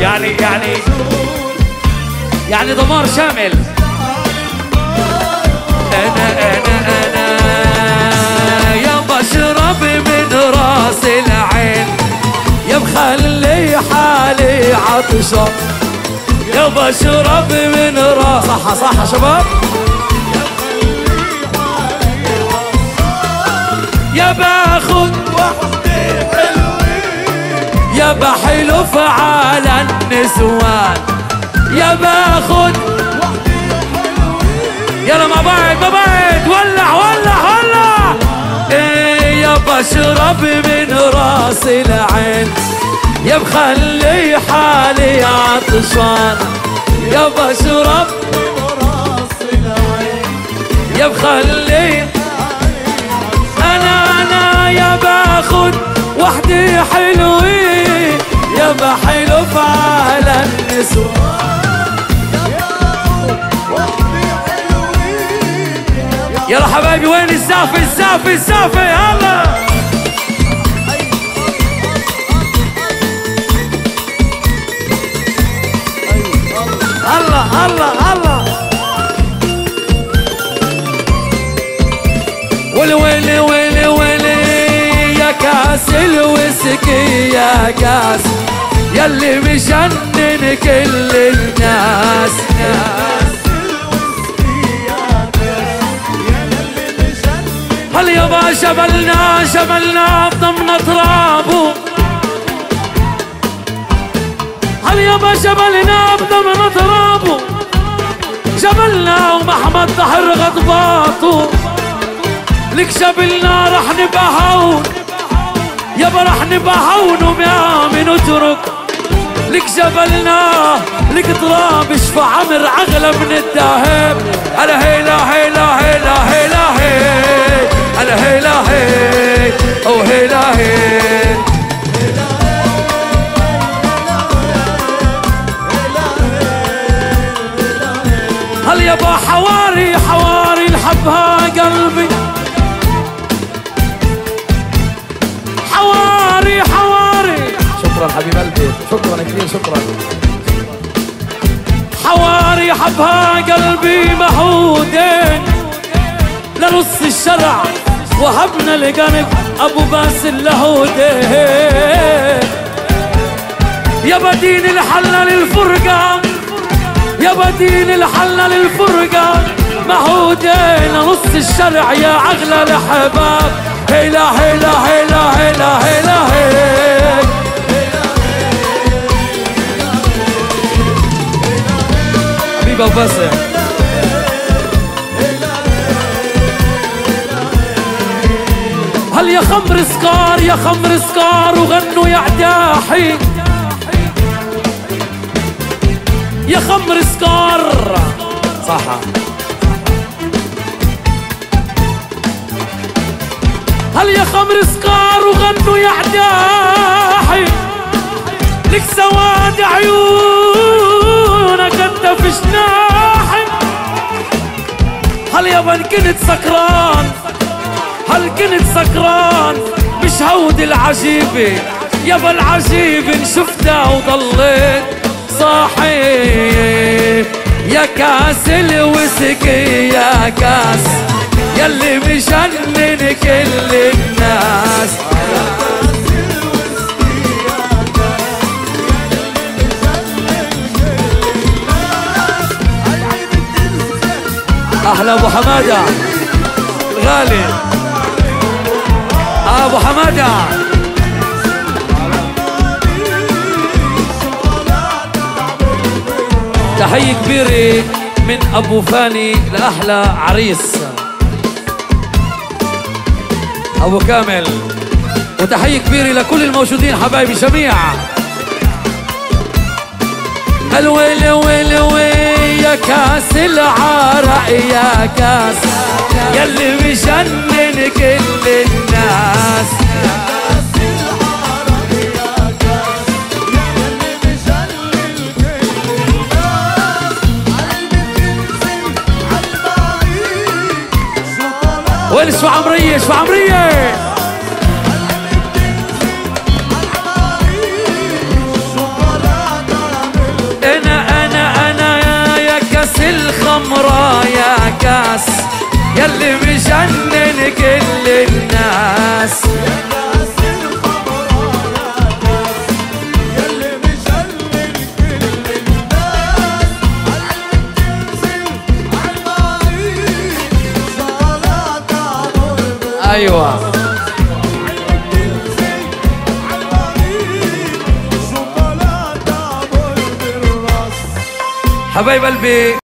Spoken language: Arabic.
يعني يعني. دمار شامل. أنا أنا أنا. يا بشرب من راس العين. يا مخلي حالي عطشان يا بشرب من راس. صح صح شباب. يا باخد يا بحلف على النسوان. يا باخد يلا مع بعض مع بعض ولع ولع ولع إيه يا بشرب من راس العين. يا مخلي حالي عطشان يا بشرب يا مخلي يلا حبايبي وين الزافي؟ الزافي الزافي يلا الله الله الله ويلي ويلي ويلي يا كاس الويسكي يا كاس يلي مجنن كل الناس هل يابا جبلنا جبلنا بضمن ترابه. هل يابا جبلنا بضمن ترابه. جبلنا ومحمد ظهر غضباطه لك جبلنا رح نبقى هون يابا رح نبقى هون وميامن اترك لك جبلنا لك تراب اشفع عمر اغلى من الذهب هلا هيلا يابا حواري حواري الحبها قلبي. حواري حواري. شكرا حبيب قلبي شكرا كثير شكرا. حواري حبها قلبي مهودين. لنص الشرع وهبنا لقلب أبو باسل لهودين يا بدين الحل للفرقة يا بدين الحل للفرقة مهودين نص الشرع يا اغلى الأحباب. هيلا هيلا هيلا هيلا هيلا هيلا. حبيب أبو باسم. هل يا خمر سكار يا خمر سكار وغنوا يا عداحي. صح هل يا خمر سكار وغنوا يا عداحي لك سواد عيونك أنت في جناحي هل يابا كنت سكران؟ هل كنت سكران؟ مش هودي العجيبة. يابا العجيبة إن شفتها وضليت صاحي. يا كاس الوسكي يا كاس. يلي مجنن كل الناس. أحلى أبو حمادة. الغالي أبو حمادة. تحية كبيرة من أبو فاني لأحلى عريس. أبو كامل وتحية كبيرة لكل الموجودين حبايبي جميعا. الويل ويل ويل يا كاس العرق يا كاس يلي مجنن كل وعمريش عمرية أنا أنا أنا يا كاس الخمرة يا كاس يلي مجنن كل الناس. أيوه. حبايب قلبي.